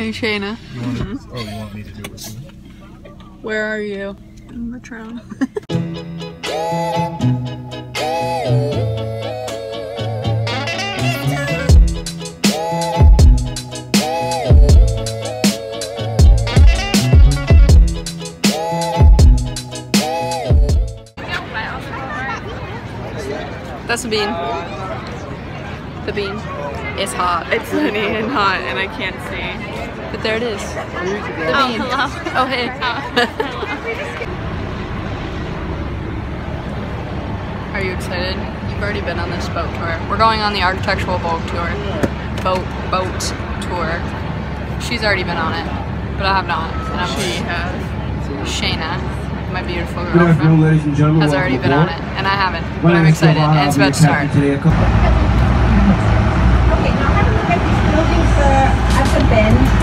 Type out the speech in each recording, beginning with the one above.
Hey Shaina, You want to, mm-hmm. oh, you want me to do it with you? where are you? In the throne. That's the bean. The bean. It's hot. It's sunny and hot and I can't see. But there it is. Oh, the Oh, bean. hello. Oh, hey. Are you excited? You've already been on this boat tour. We're going on the architectural boat tour. Boat, boat tour. She's already been on it, but I have not. And I'm She has. Shaina, my beautiful Good girlfriend, ladies and gentlemen. has already been on it, and I haven't. But I'm excited, and it's about be to start. Uh,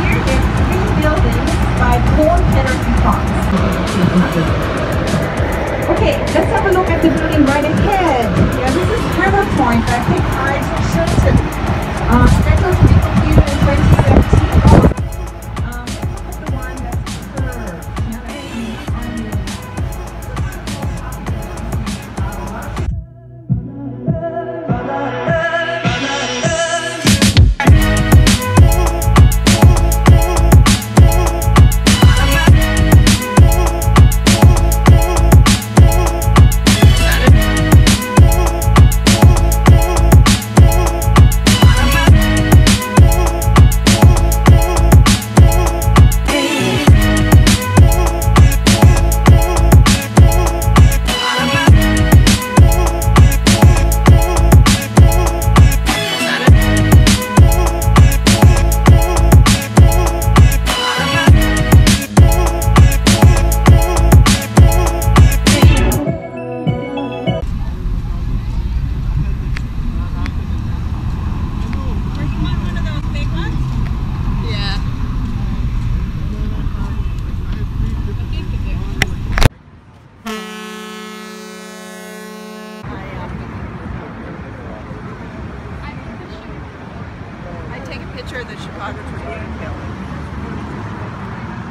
picture of the Chicago Tribune Hill.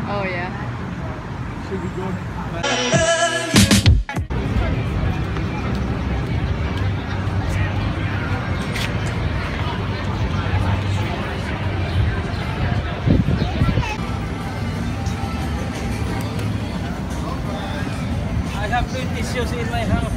Oh yeah. I have print issues in my house.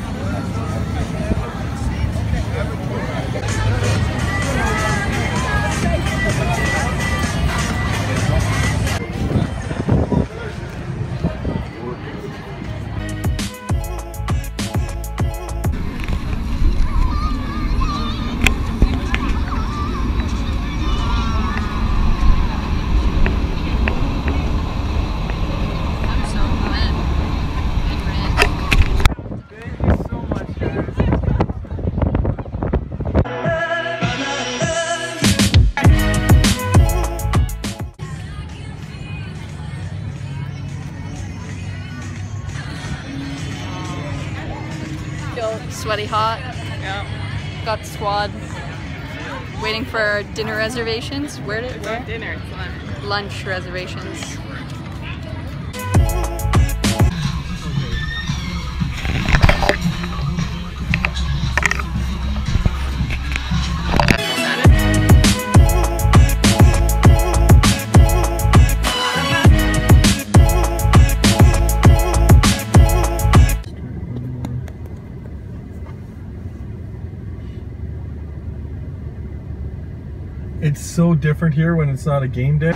Sweaty hot. Yeah. Got squad. Waiting for dinner reservations. Where did It's where? dinner, lunch. Lunch reservations. It's so different here when it's not a game day.